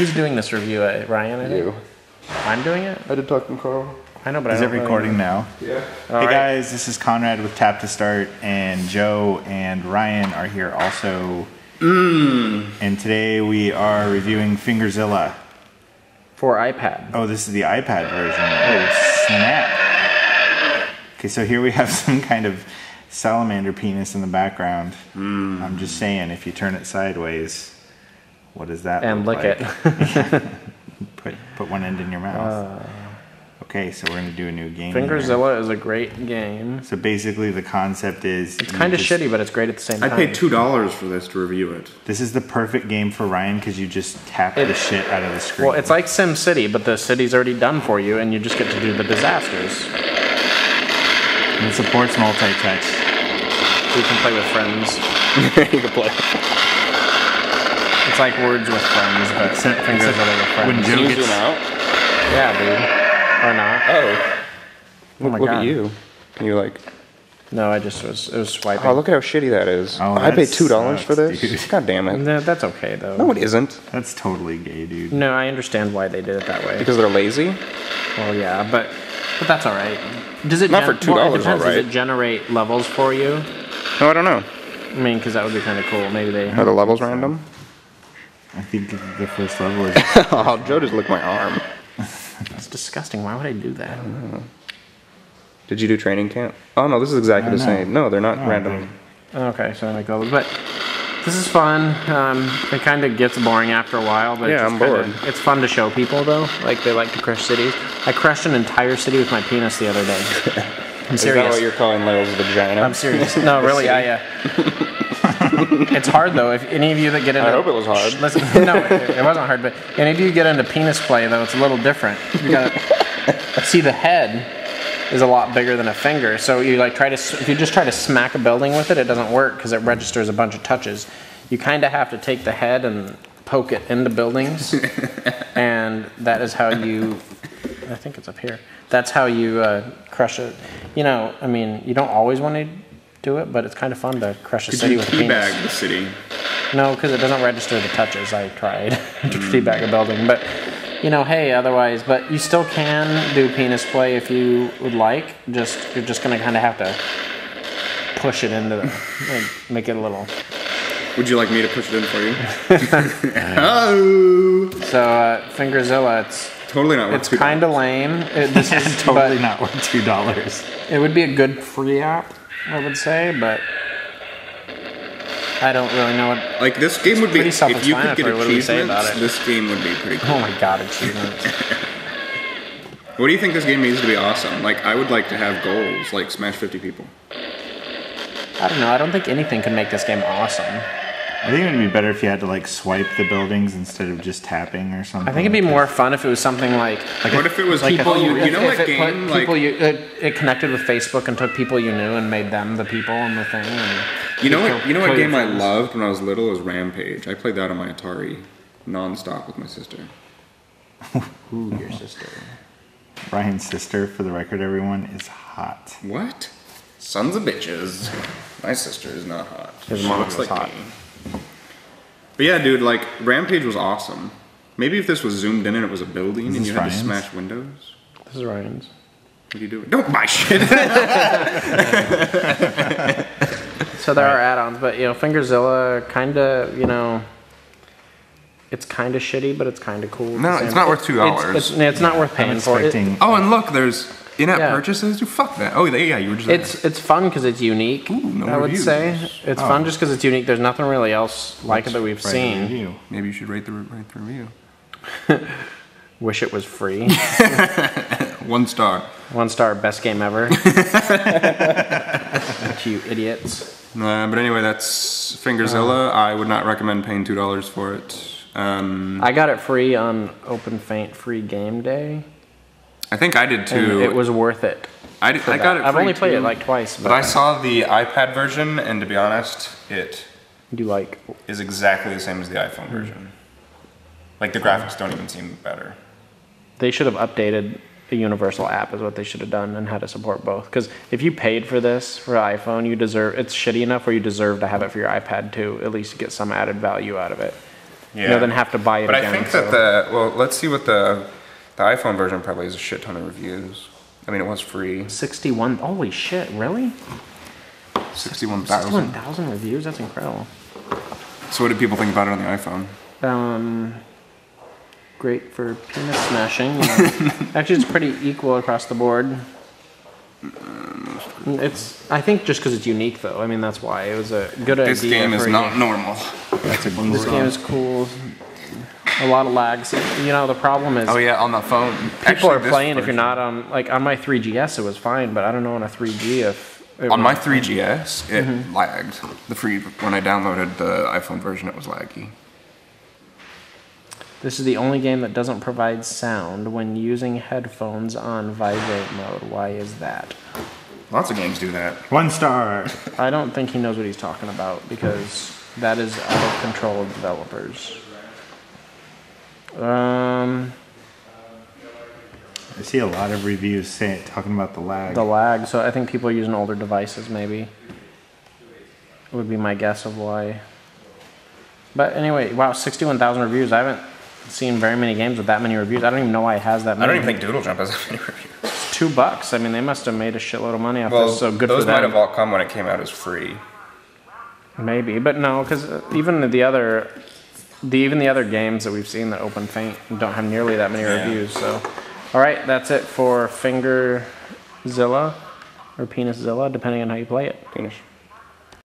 Who's doing this review? Uh, Ryan, I think. You. I'm doing it. I did talk to Carl. I know, but Is I it don't really recording know. now? Yeah. hey guys, this is Conrad with Tap to Start, and Joe and Ryan are here also. And today we are reviewing Fingerzilla. for iPad. Oh, this is the iPad version. Oh, snap. Okay, so here we have some kind of salamander penis in the background. I'm just saying, if you turn it sideways, what does that And look lick like? it. Put, put one end in your mouth. Uh, okay, so we're going to do a new game. Fingerzilla is a great game. So basically, the concept is It's kind of shitty, but it's great at the same I time. I paid two dollars for this to review it. This is the perfect game for Ryan because you just tap it, the shit out of the screen. Well, it's like Sim City, but the city's already done for you, and you just get to do the disasters. And it supports multi-touch. You can play with friends. you can play. It's like words with friends, but Except- Fingerzilla except with friends. when Can Joe you gets zoom out? Yeah, dude. Or not. Oh. Oh my look god. at you. Can you like? No, I just was. It was swiping. Oh, look at how shitty that is. Oh, I paid two dollars for this. dude. God damn it. No, that's okay though. No, it isn't. That's totally gay, dude. No, I understand why they did it that way. Because they're lazy. well, yeah, but but that's all right. Does it Not for gen- well, it $2 depends. alright. Does it generate levels for you? No, I don't know. I mean, because that would be kind of cool. Maybe they. Are the levels random? I think the first level is. oh, Joe just licked my arm. That's disgusting. Why would I do that? Did you do training camp? Oh no, this is exactly the no. same. No, they're not Oh, random. Okay, so I like levels, but this is fun. Um, it kind of gets boring after a while, but Yeah, it's I'm just bored. kinda- It's fun to show people though. Like they like to crush cities. I crushed an entire city with my penis the other day. I'm Is that serious. what you're calling Lyle's vagina? I'm serious. No, really, I. Uh, it's hard though. If any of you that get into, I hope it was hard. Listen, no, it, it wasn't hard. But any of you get into penis play though, it's a little different. You gotta see the head is a lot bigger than a finger. So you like try to if you just try to smack a building with it, it doesn't work because it registers a bunch of touches. You kind of have to take the head and poke it into buildings, and that is how you. I think it's up here. That's how you uh, crush it. You know, I mean, you don't always want to do it, but it's kind of fun to crush a Could city you with a penis. teabag the city? No, because it doesn't register the touches. I tried to teabag a building, but you know, hey, otherwise, but you still can do penis play if you would like. Just you're just gonna kind of have to push it into the, like, make it a little. Would you like me to push it in for you? oh, So uh, Fingerzilla, it's totally not. worth it's $2. kind of lame. It, this is totally but not worth two dollars. It would be a good free app, I would say, but I don't really know what. Like this game would be. pretty If you could get self-explanatory. What do we say about achievements, this game would be pretty cool. Oh my god, achievements! What do you think this game needs to be awesome? Like I would like to have goals, like smash 50 people. I don't know. I don't think anything can make this game awesome. I think it would be better if you had to like swipe the buildings instead of just tapping or something. I think it'd be more fun if it was something like like What if it was like people a- you- you if- know if that it put game, like- people you it, it connected with Facebook and took people you knew and made them the people and the thing. And You know kill- what? You know what game I loved when I was little was Rampage. I played that on my Atari, nonstop with my sister. Ooh, your sister. Ryan's sister, for the record, everyone is hot. What? Sons of bitches. My sister is not hot. His She mom looks was hot. me. But yeah, dude, like Rampage was awesome. Maybe if this was zoomed in and it was a building and you had Ryan's? to smash windows. This is Ryan's. What are you doing? Don't buy shit. So there are add-ons, but you know, Fingerzilla kind of you know. It's kind of shitty, but it's kind of cool. No, it's not worth 2. It's, it's, it's not worth I'm paying for it. expecting. oh, and look, there's in-app Yeah. purchases. Dude, fuck that. Oh, yeah, you were just. It's it's fun because it's unique. no I would reviews. say it's Oh. fun just because it's unique. There's nothing really else like it that we've seen. Maybe you should rate the rate the review. Wish it was free. One star. One star, best game ever. you idiots. Uh, but anyway, that's Fingerzilla. I would not recommend paying two dollars for it. Um, I got it free on OpenFeint Free Game Day, I think I did and too. it was worth it. I, did, I got it. I've only played it like twice, but, But I saw the iPad version, and to be honest, it do like is exactly the same as the iPhone hmm. version. Like the graphics don't even seem better. they should have updated the universal app is what they should have done and had to support both. Because if you paid for this for iPhone, you deserve it's shitty enough where you deserve to have it for your iPad too. At least get some added value out of it. you know, than have to buy it But again. I think so. that the well, let's see what the the iPhone version probably has a shit ton of reviews. I mean, it was free, 61. Holy shit! Really? sixty-one thousand. 61,000 reviews. That's incredible. So, what did people think about it on the iPhone? Um, great for penis smashing. you know. Actually, it's pretty equal across the board. It's. I think just because it's unique, though. I mean, that's why it was a good This idea. This game is for not game. normal. That's a This game is cool. A lot of lags. You know, the problem is Oh yeah, on the phone. people Actually, are playing. If you're not on, like on my 3GS, it was fine, but I don't know on a 3G if. it on my 3GS, it Mm-hmm. lagged. The free when I downloaded the iPhone version, it was laggy. This is the only game that doesn't provide sound when using headphones on vibrate mode. Why is that? Lots of games do that. one star. I don't think he knows what he's talking about because that is out of control of developers. Um, I see a lot of reviews saying talking about the lag. the lag. So I think people are using older devices, maybe. Would be my guess of why. But anyway, wow, 61,000 reviews. I haven't seen very many games with that many reviews. I don't even know why it has that I don't even think Doodle Jump has that many reviews. Two bucks. I mean, they must have made a shitload of money off Well, this. So good those for might have all come when it came out as free. Maybe, but no, because even the other, the even the other games that we've seen that OpenFeint don't have nearly that many Yeah. reviews. So, all right, that's it for Fingerzilla or Peniszilla, depending on how you play it. Finish.